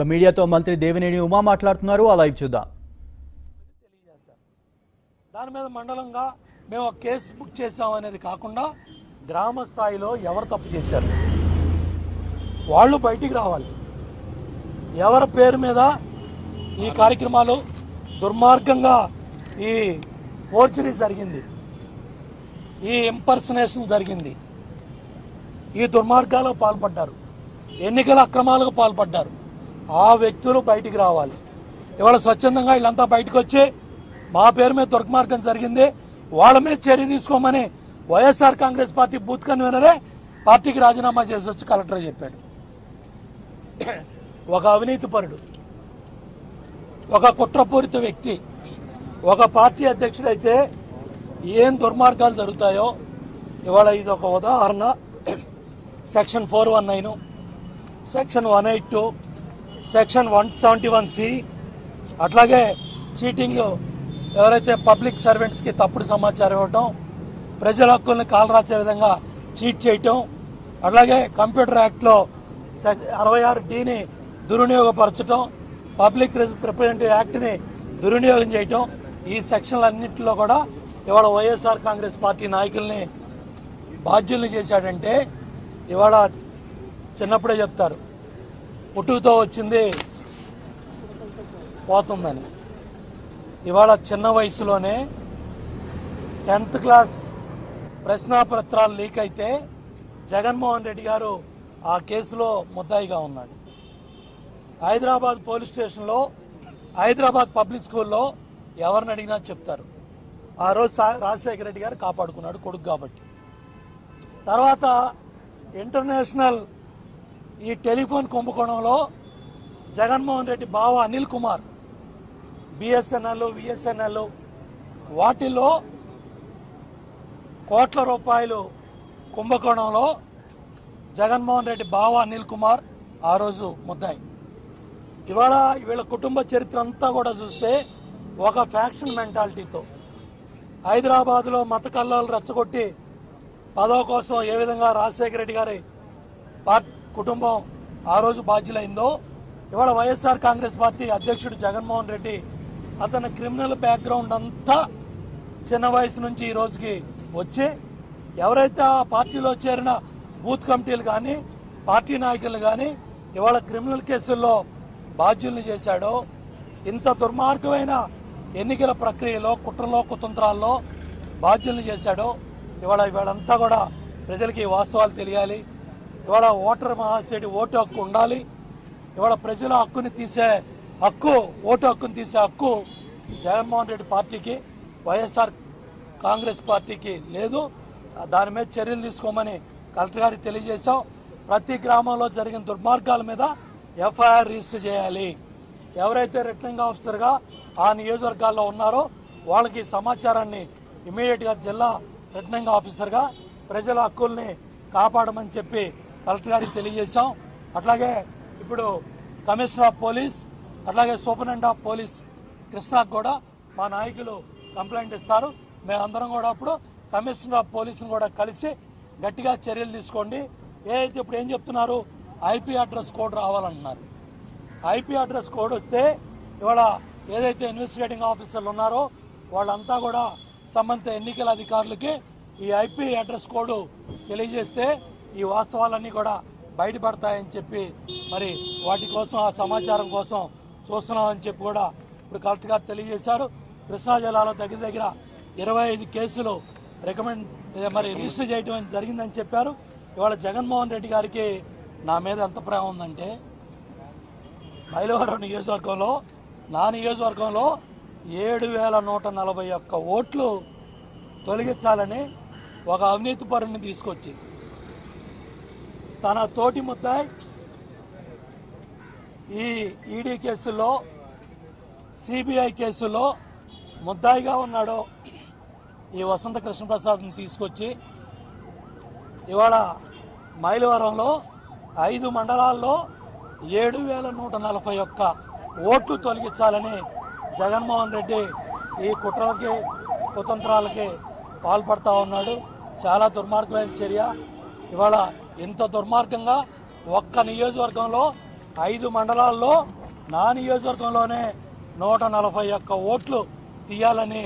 ఇక మీడియాతో మంత్రి దేవినేని ఉమా మాట్లాడుతున్నారు. ఆ లైవ్ చూద్దాం. దాని మీద మండలంగా మేము ఒక కేసు బుక్ చేసాం అనేది కాకుండా గ్రామ స్థాయిలో ఎవరు తప్పు చేశారు? వాళ్ళు బయటికి రావాలి. ఎవరి పేరు మీద ఈ కార్యక్రమాలు దుర్మార్గంగా ఈ ఫోర్చరీ జరిగింది? ఈ ఇంపర్సనేషన్ జరిగింది? ఈ దుర్మార్గాలకు పాల్పడ్డారు? ఎన్నికల అక్రమాలకు పాల్పడ్డారు? ఆ వ్యక్తులు బయటికి రావాలి. ఇవాళ స్వచ్ఛందంగా వీళ్ళంతా బయటకు వచ్చి మా పేరు మీద దుర్మార్గం జరిగింది వాళ్ళ మీద చర్య తీసుకోమని వైఎస్ఆర్ కాంగ్రెస్ పార్టీ బూత్ కన్వీనరే పార్టీకి రాజీనామా చేసి వచ్చి కలెక్టర్ చెప్పాడు. ఒక అవినీతిపరుడు ఒక కుట్రపూరిత వ్యక్తి ఒక పార్టీ అధ్యక్షుడైతే ఏం దుర్మార్గాలు జరుగుతాయో ఇవాళ ఇది ఒక ఉదాహరణ. Section four one nine section one eight two section one seventy one C. అట్లాగే చీటింగ్ ఎవరైతే పబ్లిక్ సర్వెంట్స్కి తప్పుడు సమాచారం ఇవ్వటం ప్రజల హక్కుల్ని కాలరాచే విధంగా చీట్ చేయటం అట్లాగే కంప్యూటర్ యాక్ట్లో అరవై ఆరు డిని దుర్వినియోగపరచటం పబ్లిక్ రిప్రజెంటేటివ్ యాక్ట్ని దుర్వినియోగం చేయటం ఈ సెక్షన్లన్నింటిలో కూడా ఇవాళ వైఎస్ఆర్ కాంగ్రెస్ పార్టీ నాయకుల్ని బాధ్యుల్ని చేశాడంటే ఇవాళ చిన్నప్పుడే చెప్తారు. పుట్టుకతో వచ్చింది పోతుందని. ఇవాళ చిన్న వయసులోనే టెన్త్ క్లాస్ ప్రశ్నాపత్రాలు లీక్ అయితే జగన్మోహన్ రెడ్డి గారు ఆ కేసులో ముద్దాయిగా ఉన్నాడు. హైదరాబాద్ పోలీస్ స్టేషన్లో హైదరాబాద్ పబ్లిక్ స్కూల్లో ఎవరిని అడిగినా చెప్తారు. ఆ రోజు రాజశేఖర రెడ్డి గారు కాపాడుకున్నాడు కొడుకు కాబట్టి. తర్వాత ఇంటర్నేషనల్ ఈ టెలిఫోన్ కుంభకోణంలో జగన్మోహన్ రెడ్డి బావ అనిల్ కుమార్ బిఎస్ఎన్ఎల్ విఎస్ఎన్ఎల్ వాటిల్లో కోట్ల రూపాయలు కుంభకోణంలో జగన్మోహన్ రెడ్డి బావ అనిల్ కుమార్ ఆ రోజు ముద్దాయి. ఇవాళ వీళ్ళ కుటుంబ చరిత్ర అంతా కూడా చూస్తే ఒక ఫ్యాక్షన్ మెంటాలిటీతో. హైదరాబాద్లో మత కల్లాలు రెచ్చగొట్టి పదవ కోసం ఏ విధంగా రాజశేఖర రెడ్డి గారి పార్టీ కుటుంబం ఆ రోజు బాధ్యులైందో ఇవాళ వైఎస్ఆర్ కాంగ్రెస్ పార్టీ అధ్యక్షుడు జగన్మోహన్ రెడ్డి అతని క్రిమినల్ బ్యాక్గ్రౌండ్ అంతా చిన్న వయసు నుంచి ఈ రోజుకి వచ్చి ఎవరైతే ఆ పార్టీలో చేరిన బూత్ కమిటీలు కానీ పార్టీ నాయకులు కానీ ఇవాళ క్రిమినల్ కేసుల్లో బాధ్యుల్ని చేశాడో ఇంత దుర్మార్గమైన ఎన్నికల ప్రక్రియలో కుట్రలో కుతంత్రాల్లో బాధ్యుల్ని చేశాడో ఇవాళ ఇవాళంతా కూడా ప్రజలకి వాస్తవాలు తెలియాలి. ఇవాళ ఓటర్ మహాశయుడి ఓటు హక్కు ఉండాలి. ఇవాళ ప్రజల హక్కుని తీసే హక్కు ఓటు హక్కుని తీసే హక్కు జగన్మోహన్ రెడ్డి పార్టీకి వైఎస్ఆర్ కాంగ్రెస్ పార్టీకి లేదు. దాని మీద చర్యలు తీసుకోమని కలెక్టర్ గారికి తెలియజేశాం. ప్రతి గ్రామంలో జరిగిన దుర్మార్గాల మీద ఎఫ్ఐఆర్ రిజిస్టర్ చేయాలి. ఎవరైతే రిటర్నింగ్ ఆఫీసర్గా ఆ నియోజకవర్గాల్లో ఉన్నారో వాళ్ళకి సమాచారాన్ని ఇమీడియట్గా జిల్లా రిటర్నింగ్ ఆఫీసర్గా ప్రజల హక్కుల్ని కాపాడమని చెప్పి కలెక్టర్ గారికి తెలియజేశాం. అట్లాగే ఇప్పుడు కమిషనర్ ఆఫ్ పోలీస్ అట్లాగే సూపరింటెండెంట్ ఆఫ్ పోలీస్ కృష్ణాకు కూడా మా నాయకులు కంప్లైంట్ ఇస్తారు. మేమందరం కూడా అప్పుడు కమిషనర్ ఆఫ్ పోలీసును కూడా కలిసి గట్టిగా చర్యలు తీసుకోండి. ఏదైతే ఇప్పుడు ఏం చెప్తున్నారు? ఐపీ అడ్రస్ కోడ్ రావాలంటున్నారు. ఐపీ అడ్రస్ కోడ్ వస్తే ఇవాళ ఏదైతే ఇన్వెస్టిగేటింగ్ ఆఫీసర్లు ఉన్నారో వాళ్ళంతా కూడా సంబంధిత ఎన్నికల అధికారులకి ఈ ఐపీ అడ్రస్ కోడ్ తెలియజేస్తే ఈ వాస్తవాలన్నీ కూడా బయటపడతాయని చెప్పి మరి వాటి కోసం ఆ సమాచారం కోసం చూస్తున్నామని చెప్పి కూడా ఇప్పుడు కలెక్టర్ గారు తెలియజేశారు. కృష్ణా జిల్లాలో దగ్గర దగ్గర ఇరవై ఐదు కేసులు రికమెండ్ మరి రిజిస్టర్ చేయడం జరిగిందని చెప్పారు. ఇవాళ జగన్మోహన్ రెడ్డి గారికి నా మీద ఎంత ప్రేమ ఉందంటే మైలవరం నియోజకవర్గంలో నా నియోజకవర్గంలో ఏడు వేల నూట నలభై ఒక్క ఓట్లు తొలగించాలని ఒక అవినీతి పరుని తీసుకొచ్చి తన తోటి ముద్దాయి ఈ ఈడీ కేసుల్లో సిబిఐ కేసులో ముద్దాయిగా ఉన్నాడో ఈ వసంత కృష్ణప్రసాద్ని తీసుకొచ్చి. ఇవాళ మైలవరంలో ఐదు మండలాల్లో ఏడు వేల నూట నలభై ఒక్క ఓట్లు తొలగించాలని జగన్మోహన్ రెడ్డి ఈ కుట్రలకి కుతంత్రాలకి పాల్పడతా ఉన్నాడు. చాలా దుర్మార్గమైన చర్య. ఇవాళ ఇంత దుర్మార్గంగా ఒక్క నియోజకవర్గంలో ఐదు మండలాల్లో నా నియోజకవర్గంలోనే నూట నలభై ఒక్క ఓట్లు తీయాలని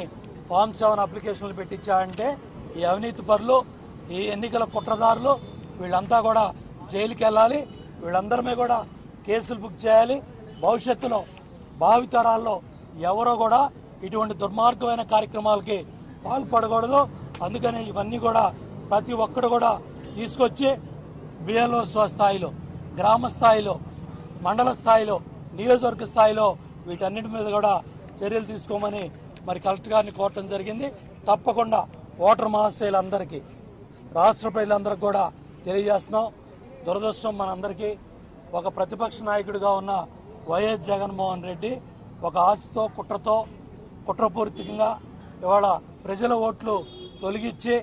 ఫామ్ సెవెన్ అప్లికేషన్లు పెట్టించాయంటే ఈ అవినీతి పరులు ఈ ఎన్నికల కుట్రదారులు వీళ్ళంతా కూడా జైలుకి వెళ్ళాలి వీళ్ళందరి కూడా కేసులు బుక్ చేయాలి. భవిష్యత్తులో భావితరాల్లో ఎవరో కూడా ఇటువంటి దుర్మార్గమైన కార్యక్రమాలకి పాల్పడకూడదు. అందుకని ఇవన్నీ కూడా ప్రతి ఒక్కరు కూడా తీసుకొచ్చి బిఎల్ఓ స్థాయిలో గ్రామ స్థాయిలో మండల స్థాయిలో నియోజకవర్గ స్థాయిలో వీటన్నిటి మీద కూడా చర్యలు తీసుకోమని మరి కలెక్టర్ గారిని కోరటం జరిగింది. తప్పకుండా ఓటర్ మహాశయులందరికీ రాష్ట్ర ప్రజలందరికీ కూడా తెలియజేస్తున్నాం. దురదృష్టం మనందరికీ ఒక ప్రతిపక్ష నాయకుడిగా ఉన్న వైఎస్ జగన్మోహన్ రెడ్డి ఒక ఆశతో కుట్రతో కుట్రపూరితంగా ఇవాళ ప్రజల ఓట్లు తొలగించి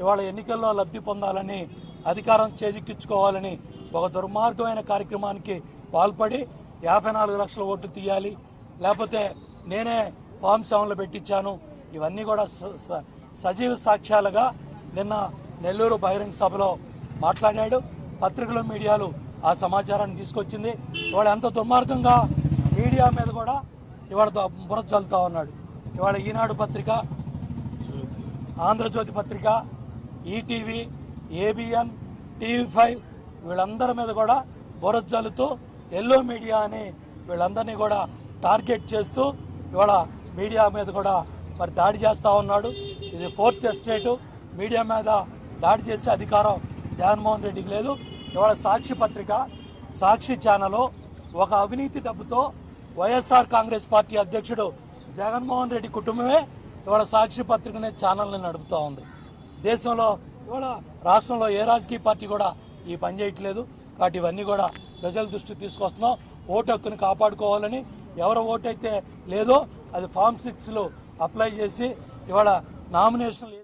ఇవాళ ఎన్నికల్లో లబ్ధి పొందాలని అధికారం చేజిక్కించుకోవాలని ఒక దుర్మార్గమైన కార్యక్రమానికి పాల్పడి యాభై నాలుగు లక్షల ఓట్లు తీయాలి. లేకపోతే నేనే ఫామ్ సెవెన్లో పెట్టించాను. ఇవన్నీ కూడా స- స- సజీవ సాక్ష్యాలుగా నిన్న నెల్లూరు బహిరంగ సభలో మాట్లాడాడు. పత్రికలు మీడియాలు ఆ సమాచారాన్ని తీసుకొచ్చింది. ఇవాళ ఎంత దుర్మార్గంగా మీడియా మీద కూడా ఇవాళ ద- బురద చల్లుతా ఉన్నాడు. ఇవాళ ఈనాడు పత్రిక ఆంధ్రజ్యోతి పత్రిక ఈటీవీ ఏబిఎన్ టీవీ ఫైవ్ వీళ్ళందరి మీద కూడా బురద ఎల్లో మీడియా అని వీళ్ళందరినీ కూడా టార్గెట్ చేస్తూ ఇవాళ మీడియా మీద కూడా మరి దాడి చేస్తూ ఉన్నాడు. ఇది ఫోర్త్ ఎస్టేటు. మీడియా మీద దాడి చేసే అధికారం జగన్మోహన్ రెడ్డికి లేదు. ఇవాళ సాక్షి పత్రిక సాక్షి ఛానల్ ఒక అవినీతి డబ్బుతో వైఎస్ఆర్ కాంగ్రెస్ పార్టీ అధ్యక్షుడు జగన్మోహన్ రెడ్డి కుటుంబమే ఇవాళ సాక్షి పత్రికనే ఛానల్ని నడుపుతూ ఉంది. దేశంలో రాష్ట్రంలో ఏ రాజకీయ పార్టీ కూడా ఈ పని చేయట్లేదు. కాబట్టి ఇవన్నీ కూడా ప్రజల దృష్టికి తీసుకొస్తున్నాం. ఓటు హక్కును కాపాడుకోవాలని ఎవరు ఓటు అయితే లేదో అది ఫామ్ సిక్స్లో అప్లై చేసి ఇవాళ నామినేషన్లు